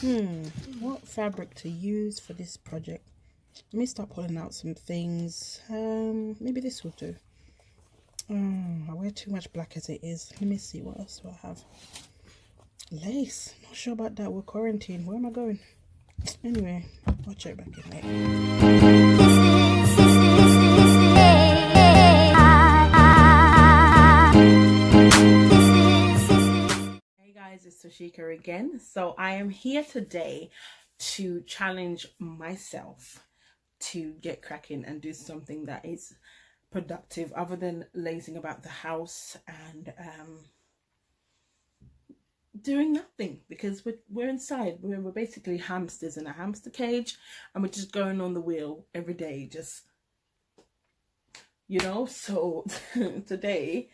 Hmm, what fabric to use for this project? Let me start pulling out some things. Um, maybe this will do. Oh, I wear too much black as it is. Let me see what else do I have. Lace. Not sure about that. We're quarantined. Where am I going? Anyway, I'll check back in Hey I am here today to challenge myself to get cracking and do something that is productive other than lazing about the house and um, doing nothing because we're, we're inside. We're, we're basically hamsters in a hamster cage and we're just going on the wheel every day just you know? So today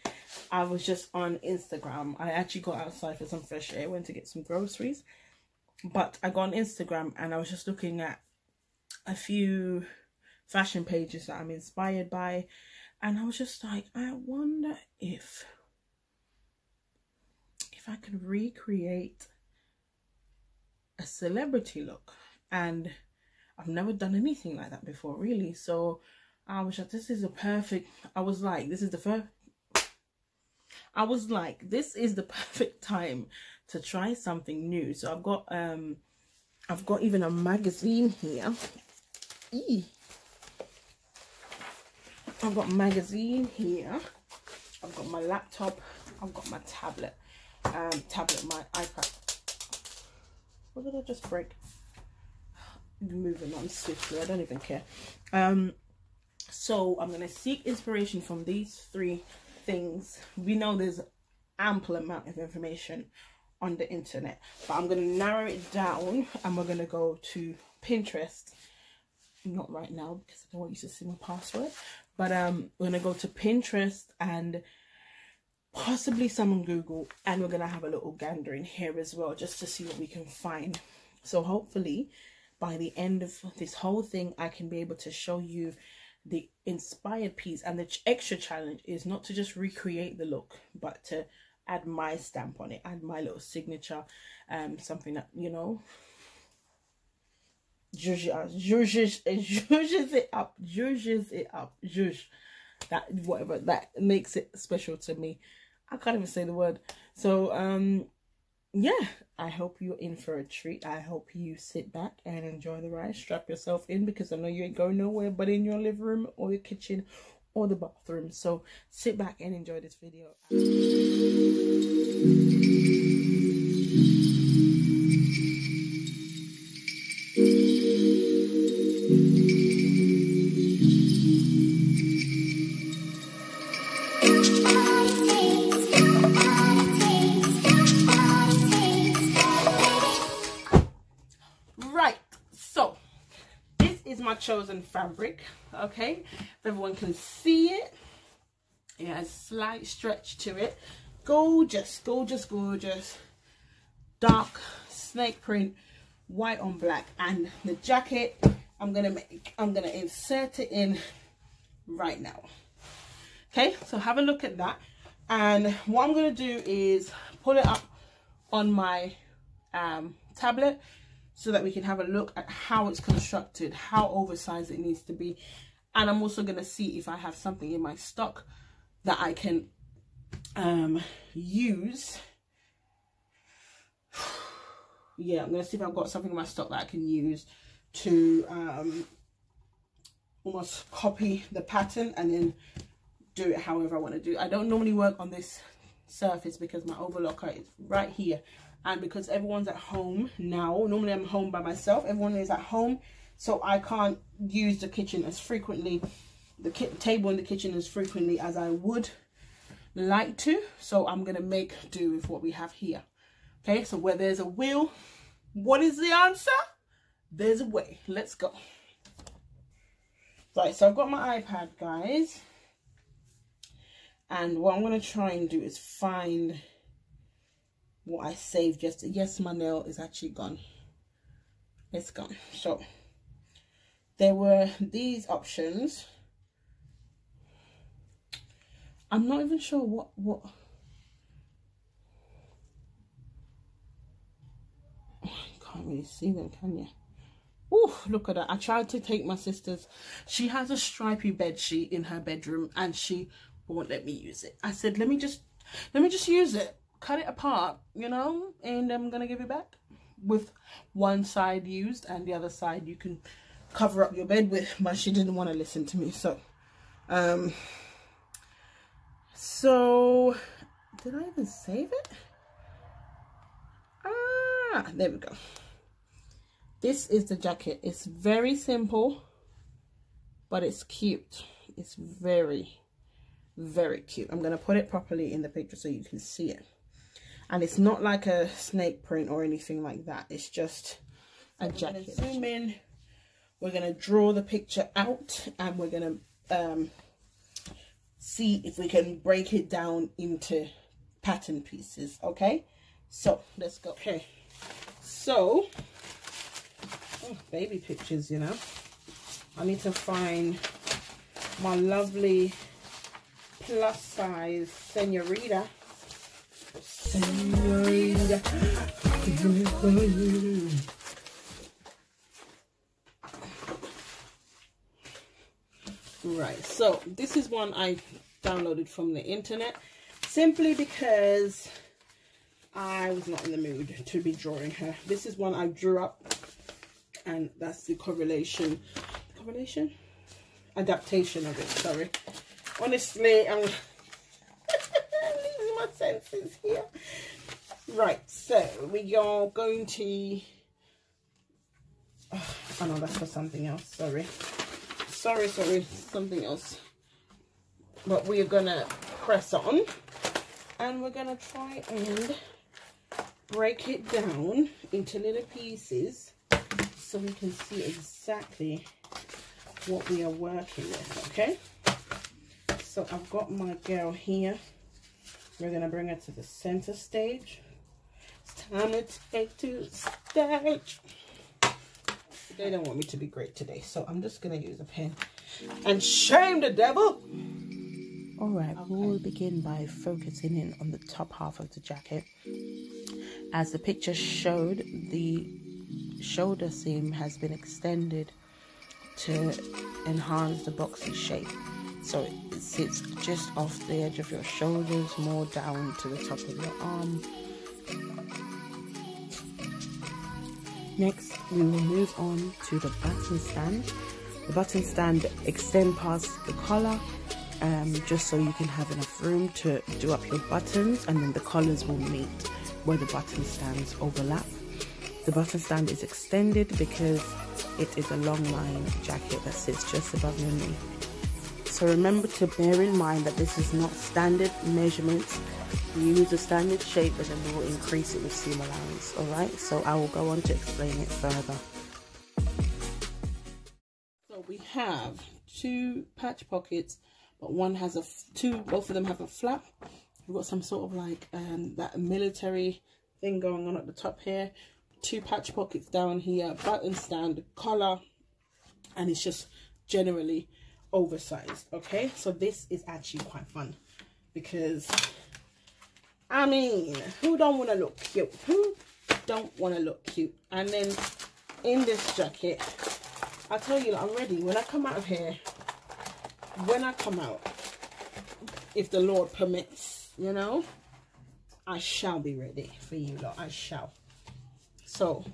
i was just on instagram. I actually got outside for some fresh air went to get some groceries but i got on instagram and i was just looking at a few fashion pages that I'm inspired by. And I was just like, I wonder if if I could recreate a celebrity look. And I've never done anything like that before, really. So I was like, this is a perfect I was like, this is the first I was like, this is the perfect time to try something new. So I've got um I've got even a magazine here. Eee. I've got magazine here. I've got my laptop. I've got my tablet. Um, tablet, my iPad. What did I just break? Moving on swiftly. I don't even care. Um, so I'm gonna seek inspiration from these three things. We know there's ample amount of information on the internet, but I'm gonna narrow it down, and we're gonna go to Pinterest not right now because I don't want you to see my password. But um, we're gonna go to Pinterest and possibly some on Google, and we're gonna have a little gander in here as well, just to see what we can find. So hopefully, by the end of this whole thing, I can be able to show you the inspired piece. And the extra challenge is not to just recreate the look, but to add my stamp on it, add my little signature, um, something that you know judges judges it up judges it up judge that whatever that makes it special to me. I can't even say the word. So um yeah i hope you're in for a treat. I hope you sit back and enjoy the ride. Strap yourself in because i know you ain't going nowhere but in your living room or your kitchen or the bathroom. So sit back and enjoy this video chosen fabric okay? If everyone can see it. It has slight stretch to it. Gorgeous gorgeous gorgeous. Dark snake print white on black. And the jacket i'm gonna make i'm gonna insert it in right now. Okay so have a look at that. And what i'm gonna do is pull it up on my um tablet so that we can have a look at how it's constructed, how oversized it needs to be. And I'm also going to see if I have something in my stock that I can um, use. yeah, I'm going to see if I've got something in my stock that I can use to um, almost copy the pattern and then do it however I want to do. I don't normally work on this surface because my overlocker is right here and because everyone's at home now normally i'm home by myself everyone is at home so i can't use the kitchen as frequently the table in the kitchen as frequently as i would like to so i'm gonna make do with what we have here. Okay so where there's a will what is the answer? There's a way. Let's go. Right so i've got my ipad guys. And what i'm going to try and do is find what I saved just yes my nail is actually gone it's gone so there were these options I'm not even sure what what can't really see them, can you? Oh, look at that. I tried to take my sister's. She has a stripy bed sheet in her bedroom and she won't let me use it. I said, let me just, let me just use it. Cut it apart, you know, and I'm going to give it back with one side used and the other side you can cover up your bed with. But she didn't want to listen to me. So, um, so did I even save it? Ah, there we go this is the jacket it's very simple but it's cute it's very very cute i'm gonna put it properly in the picture so you can see it and it's not like a snake print or anything like that. It's just a jacket. zoom in. We're gonna draw the picture out and we're gonna um, see if we can break it down into pattern pieces okay? So let's go. Okay. So oh, baby pictures, you know. I need to find my lovely plus size senorita. Right, so this is one I downloaded from the internet simply because I was not in the mood to be drawing her. This is one I drew up and that's the correlation correlation adaptation of it sorry honestly i'm here right so we are going to oh, oh no that's for something else sorry sorry sorry something else but we are gonna press on and we're gonna try and break it down into little pieces so we can see exactly what we are working with, okay? So I've got my girl here. We're going to bring it to the center stage. It's time to take to stage. They don't want me to be great today, so I'm just going to use a pen and shame the devil. All right, okay. we'll begin by focusing in on the top half of the jacket. As the picture showed, the shoulder seam has been extended to enhance the boxy shape. So it sits just off the edge of your shoulders, more down to the top of your arm. Next, we will move on to the button stand. The button stand extend past the collar um, just so you can have enough room to do up your buttons and then the collars will meet where the button stands overlap. The button stand is extended because it is a long line jacket that sits just above your knee. So remember to bear in mind that this is not standard measurements. You use a standard shape and then we will increase it with seam allowance. Alright, so I will go on to explain it further. So we have two patch pockets, but one has a two, both of them have a flap. We've got some sort of like um, that military thing going on at the top here two patch pockets down here, button stand, collar, and it's just generally oversized. Okay, so this is actually quite fun because I mean, who don't want to look cute? Who don't want to look cute? And then in this jacket, I tell you, I'm ready. When I come out of here, when I come out, if the Lord permits, you know, I shall be ready for you lot. I shall. So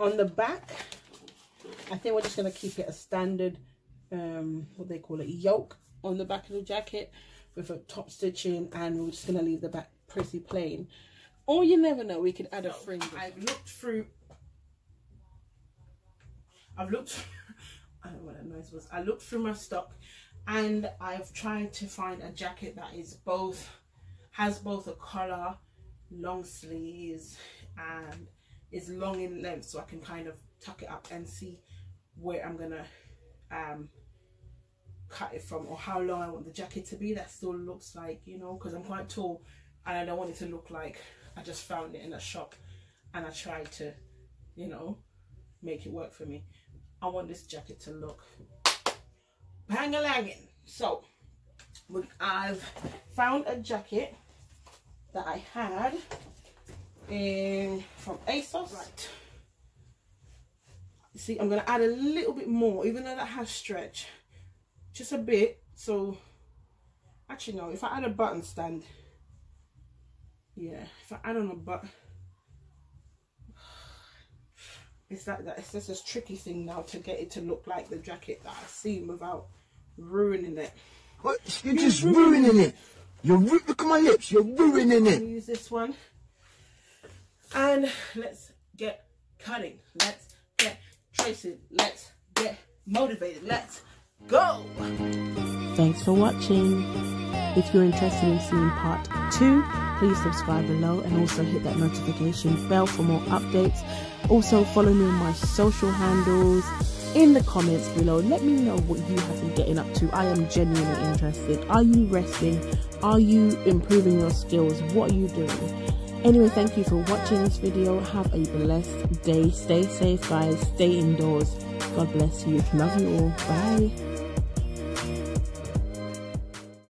on the back, I think we're just going to keep it a standard, um, what they call it, yoke on the back of the jacket with a top stitching and we're just going to leave the back pretty plain. Or you never know, we could add a fringe. I've looked through, I've looked, I don't know what that noise was. I looked through my stock and I've tried to find a jacket that is both, has both a collar, long sleeves and is long in length so I can kind of tuck it up and see where I'm gonna um, cut it from or how long I want the jacket to be that still looks like you know because I'm quite tall and I don't want it to look like I just found it in a shop and I tried to you know make it work for me I want this jacket to look bang a langin so I've found a jacket that I had in from ASOS. Right. See I'm gonna add a little bit more even though that has stretch just a bit. So actually no if I add a button stand yeah if I add on a button it's like that it's just a tricky thing now to get it to look like the jacket that I've seen without ruining it. What? You're just ruining it. you're look at my lips. You're ruining it. Use this one. And let's get cutting. Let's tracing let's get motivated. Let's go. Thanks for watching. If you're interested in seeing part two please subscribe below and also hit that notification bell for more updates. Also follow me on my social handles in the comments below. Let me know what you have been getting up to. I am genuinely interested. Are you resting? Are you improving your skills? What are you doing anyway thank you for watching this video. Have a blessed day. Stay safe guys. Stay indoors. God bless you. Love you all. Bye